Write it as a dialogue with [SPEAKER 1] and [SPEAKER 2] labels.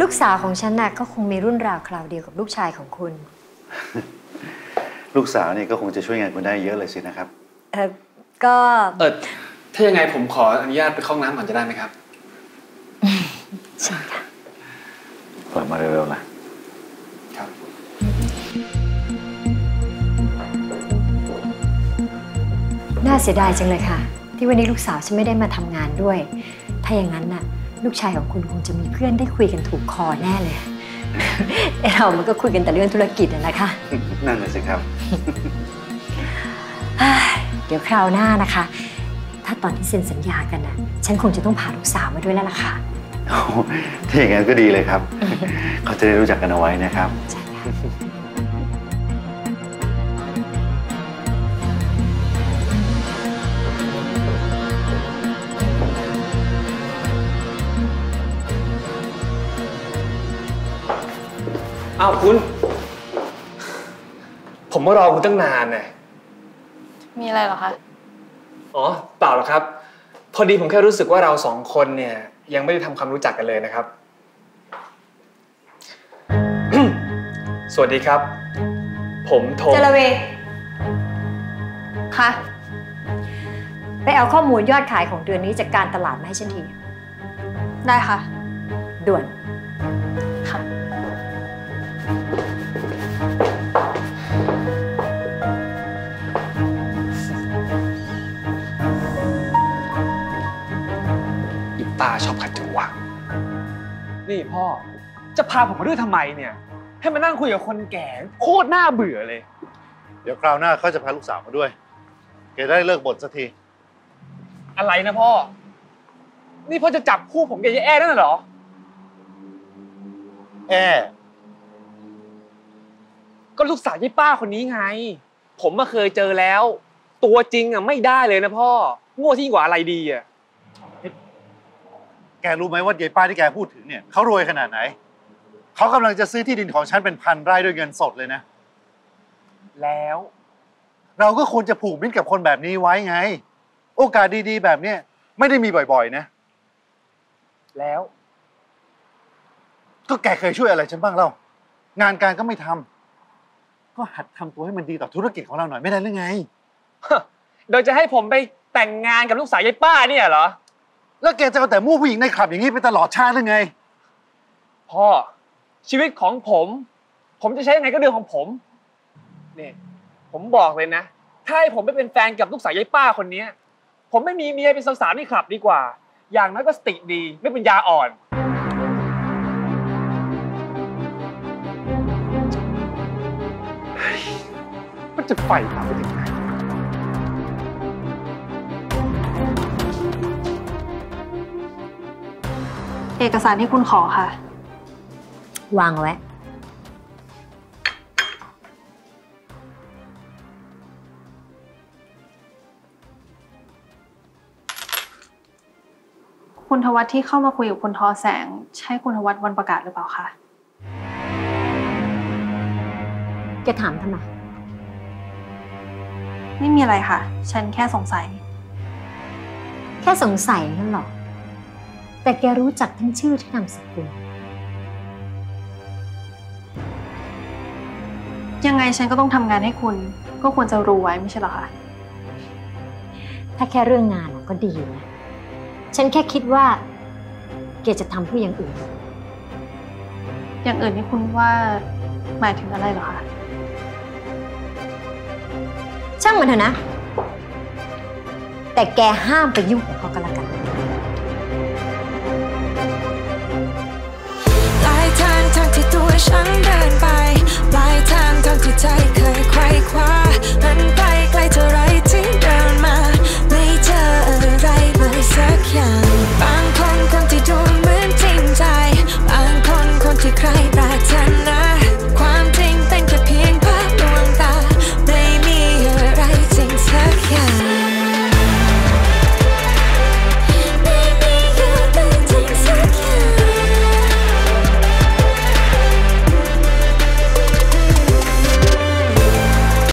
[SPEAKER 1] ลูกสาวของฉันน่ะก็คงมีรุ่นราวคราวเดียวกับลูกชายของคุณ
[SPEAKER 2] ลูกสาวนี่ก็คงจะช่วยงานคุณได้เยอะเลยสินะครับ
[SPEAKER 1] เออก็
[SPEAKER 3] เออถ้ายังไงผมขออนุญาตไปเข้าห้องน้ำก่อนจะได้ไหมครับ
[SPEAKER 1] ใช่ค่ะ
[SPEAKER 2] กลับมาเร็วๆนะ
[SPEAKER 3] ครับ
[SPEAKER 1] น่าเสียดายจังเลยค่ะ ที่วันนี้ลูกสาวฉันไม่ได้มาทำงานด้วย ถ้าอย่างนั้นน่ะ ลูกชายของคุณคงจะมีเพื่อนได้คุยกันถูกคอแน่เลยไอเรามันก็คุยกันแต่เรื่องธุรกิจอะนะคะ
[SPEAKER 2] นั่นเลยสิครับ
[SPEAKER 1] เฮ้ยเดี๋ยวคราวหน้านะคะ ถ้าตอนที่เซ็นสัญญากันน่ะฉันคงจะต้องพาลูกสาวมาด้วยแล้วล่ะค่ะ
[SPEAKER 2] โอ้โหถ้าอย่างนั้นก็ดีเลยครับ เขาจะได้รู้จักกันเอาไว้นะครับ
[SPEAKER 1] ใช่ค่ะ
[SPEAKER 3] อ้าวคุณ ผมมารอคุณตั้งนานเนี่ย
[SPEAKER 4] มีอะไรเหรอคะ
[SPEAKER 3] อ๋อ เปล่าหรอกครับ พอดีผมแค่รู้สึกว่าเราสองคนเนี่ย ยังไม่ได้ทำความรู้จักกันเลยนะครับ สวัสดีครับ ผมโท
[SPEAKER 1] เจรเว
[SPEAKER 4] คะ
[SPEAKER 1] ไปเอาข้อมูลยอดขายของเดือนนี้จากการตลาดมาให้ฉันที
[SPEAKER 4] ได้ค่ะ
[SPEAKER 1] ด่วน
[SPEAKER 3] ป้าชอบขัดจังหวะ นี่พ่อ จะพาผมมาด้วยทำไมเนี่ย ให้มานั่งคุยกับคนแก่โคตรน่าเบื่อเลย
[SPEAKER 5] เดี๋ยวคราวหน้าเขาจะพาลูกสาวมาด้วยแกได้เลิกบ่นสักที
[SPEAKER 3] อะไรนะพ่อ นี่พ่อจะจับคู่ผมกับยายแอ้นั่นเหรอ
[SPEAKER 5] แอ
[SPEAKER 3] ก็ลูกสาวยายป้าคนนี้ไง ผมมาเคยเจอแล้ว ตัวจริงอะไม่ได้เลยนะพ่อโง่ที่ยิ่งกว่าอะไรดีอะ
[SPEAKER 5] แกรู้ไหมว่ายายป้าที่แกพูดถึงเนี่ยเขารวยขนาดไหน เขากำลังจะซื้อที่ดินของฉันเป็นพันไร่ด้วยเงินสดเลยนะ
[SPEAKER 3] แล้ว
[SPEAKER 5] เราก็ควรจะผูกมิตรกับคนแบบนี้ไว้ไง โอกาสดีๆ แบบเนี้ยไม่ได้มีบ่อยๆ นะ
[SPEAKER 3] แล้ว
[SPEAKER 5] ก็แกเคยช่วยอะไรฉันบ้างเล่างานการก็ไม่ทำก็หัดทำตัวให้มันดีต่อธุรกิจของเราหน่อยไม่ได้หรือไง
[SPEAKER 3] โดยจะให้ผมไปแต่งงานกับลูกสาวยายป้าเนี่ยเหรอ
[SPEAKER 5] แล้วแกจะเอาแต่มู่วผู้หญิงในคลับอย่างนี้ไปตลอดชาติหรือไง
[SPEAKER 3] พ่อชีวิตของผม ผมจะใช้ยังไงก็เรื่องของผมนี่ผมบอกเลยนะ ถ้าให้ผมไปเป็นแฟนกับลูกสาวยายป้าคนเนี้ย ผมไม่มีเมียเป็นสาวๆในคลับดีกว่า อย่างน้อยก็สติดีไม่เป็นยาอ่อน
[SPEAKER 5] มันจะไฟตามไปถึงไหน
[SPEAKER 4] เอกสารที่คุณขอค่ะ
[SPEAKER 1] วางไว้
[SPEAKER 4] คุณทวัตที่เข้ามาคุยกับคุณทอแสง ใช่คุณทวัตวันประกาศหรือเปล่าคะ
[SPEAKER 1] แกถามทำไม
[SPEAKER 4] ไม่มีอะไรค่ะ ฉันแค่สงสัย
[SPEAKER 1] แค่สงสัยนั่นหรอ แต่แกรู้จักทั้งชื่อทั้งนามสกุล
[SPEAKER 4] ยังไงฉันก็ต้องทำงานให้คุณ ก็ควรจะรู้ไว้ไม่ใช่เหรอคะ
[SPEAKER 1] ถ้าแค่เรื่องงานน่ะก็ดีนะ ฉันแค่คิดว่าแกจะทำเพื่ออย่างอื่น
[SPEAKER 4] อย่างอื่นที่คุณว่าหมายถึงอะไรเหรอคะ
[SPEAKER 1] ช่างมันเถอะนะ แต่แกห้ามไปยุ่งกับเขากันละกัน magia.